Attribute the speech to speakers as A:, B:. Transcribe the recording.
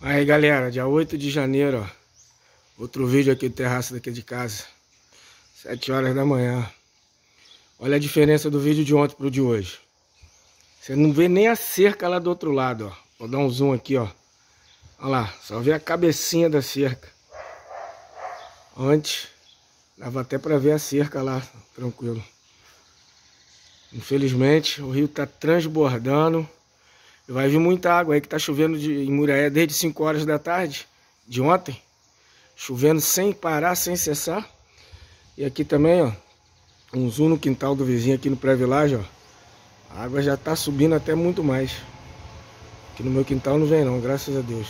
A: Aí galera, dia 8 de janeiro, ó. Outro vídeo aqui do terraço daqui de casa. 7 horas da manhã. Olha a diferença do vídeo de ontem pro de hoje. Você não vê nem a cerca lá do outro lado, ó. Vou dar um zoom aqui, ó. Olha lá, só vê a cabecinha da cerca. Antes, dava até pra ver a cerca lá, tranquilo. Infelizmente, o rio tá transbordando. Vai vir muita água aí que tá chovendo de, em Muraé desde 5 horas da tarde de ontem. Chovendo sem parar, sem cessar. E aqui também, ó, um zoom no quintal do vizinho aqui no pré-vilagem, ó. A água já tá subindo até muito mais. Aqui no meu quintal não vem não, graças a Deus.